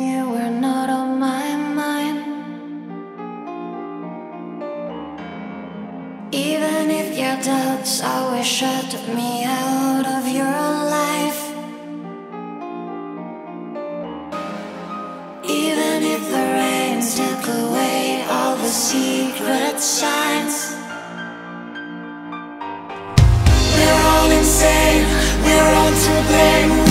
you were not on my mind. Even if your doubts always shut me out of your life. Even if the rain took away all the secret signs. We're all insane, we're all to blame.